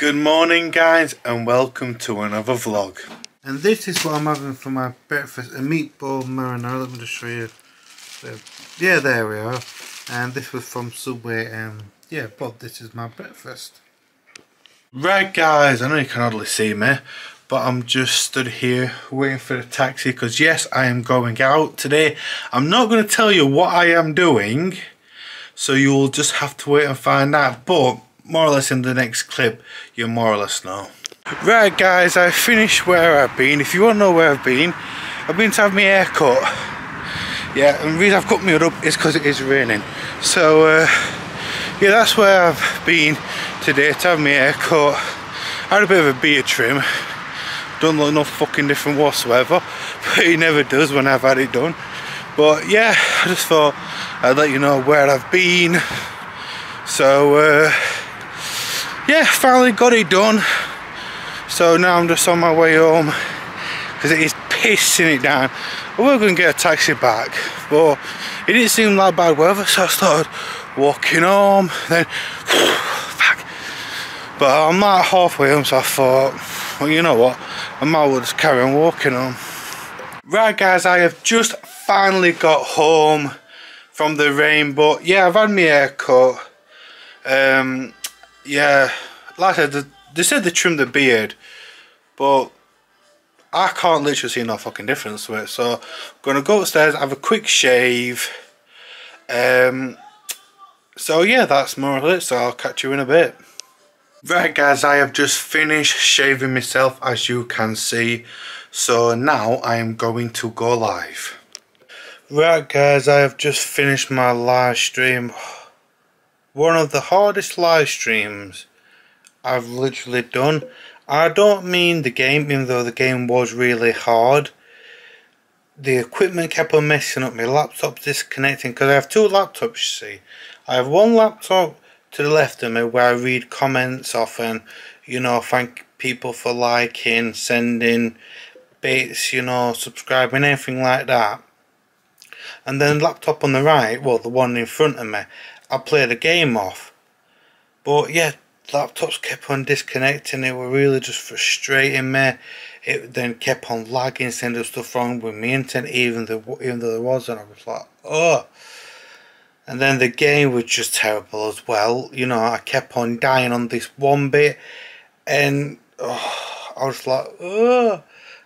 morning guys and welcome to another vlog. And this is what I'm having for my breakfast, a meatball marinara, let me just show you. Yeah, there we are. And this was from Subway and yeah, but this is my breakfast. Right guys, I know you can hardly see me, but I'm just stood here waiting for the taxi because yes, I am going out today. I'm not going to tell you what I am doing, so you'll just have to wait and find out, but more or less in the next clip, you more or less know. Right guys, I finished where I've been. If you want to know where I've been, I've been to have my hair cut. Yeah, and the reason I've cut my hood up is because it is raining. So, uh, yeah, that's where I've been today to have my hair cut. I had a bit of a beard trim. Don't look no fucking different whatsoever. But it never does when I've had it done. But yeah, I just thought I'd let you know where I've been. So, uh, yeah, finally got it done. So now I'm just on my way home because it is pissing it down. I was going to get a taxi back, but it didn't seem like bad weather, so I started walking home. Then, fuck. But I'm not halfway home, so I thought, well, you know what, I might well just carry on walking home. Right, guys, I have just finally got home from the rain, but yeah, I've had my hair cut. Um, yeah, like I said, they said they trimmed the beard, but I can't literally see no fucking difference to it. So I'm gonna go upstairs, have a quick shave. Um, so yeah, that's more of it. So I'll catch you in a bit. Right guys, I have just finished shaving myself as you can see. So now I am going to go live. Right guys, I have just finished my live stream one of the hardest live streams I've literally done. I don't mean the game, even though the game was really hard. The equipment kept on messing up. My laptop disconnecting because I have two laptops, you see. I have one laptop to the left of me where I read comments often, you know, thank people for liking, sending bits, you know, subscribing, anything like that. And then laptop on the right, well, the one in front of me, I played a game off. But yeah, laptops kept on disconnecting. It were really just frustrating me. It then kept on lagging, sending stuff wrong with me internet, even though even though there was, and I was like, oh. And then the game was just terrible as well. You know, I kept on dying on this one bit, and oh, I was like, oh.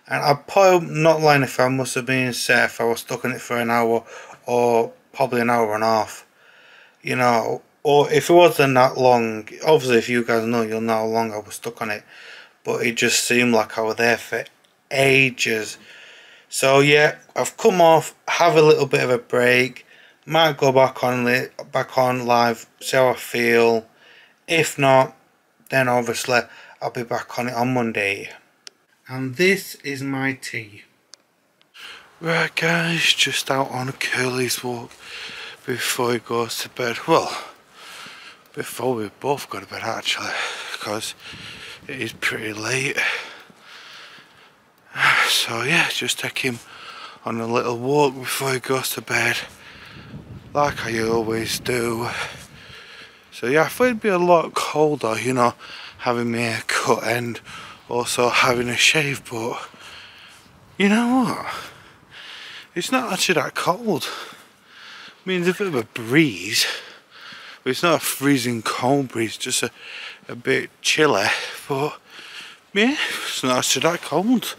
And I probably not lying if I must have been if I was stuck in it for an hour or probably an hour and a half you know, or if it wasn't that long, obviously if you guys know, you'll know how long I was stuck on it, but it just seemed like I was there for ages. So yeah, I've come off, have a little bit of a break, might go back on back on live, see how I feel. If not, then obviously I'll be back on it on Monday. And this is my tea. Right guys, just out on a Curly's walk before he goes to bed. Well, before we both go to bed actually, because it is pretty late. So yeah, just take him on a little walk before he goes to bed, like I always do. So yeah, I thought it'd be a lot colder, you know, having my hair cut and also having a shave, but you know what? It's not actually that cold. I mean, there's a bit of a breeze, but it's not a freezing cold breeze, just a, a bit chilly, but yeah, it's not actually that cold.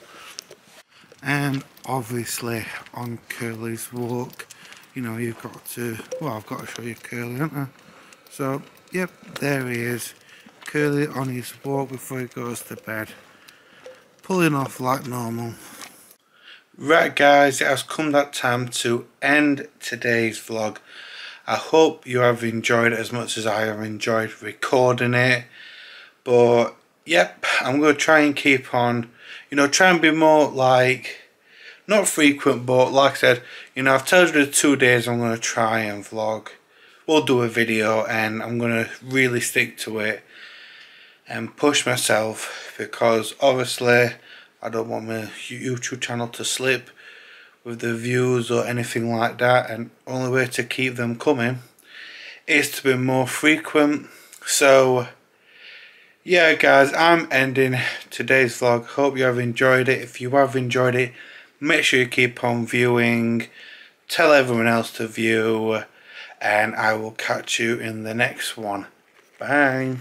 And obviously on Curly's walk, you know, you've got to, well, I've got to show you Curly, haven't I? So, yep, there he is. Curly on his walk before he goes to bed. Pulling off like normal. Right guys, it has come that time to end today's vlog. I hope you have enjoyed it as much as I have enjoyed recording it. But, yep, I'm going to try and keep on, you know, try and be more like, not frequent, but like I said, you know, I've told you the two days I'm going to try and vlog. We'll do a video and I'm going to really stick to it and push myself because obviously I don't want my YouTube channel to slip with the views or anything like that and only way to keep them coming is to be more frequent. So yeah guys I'm ending today's vlog. Hope you have enjoyed it. If you have enjoyed it make sure you keep on viewing. Tell everyone else to view and I will catch you in the next one. Bye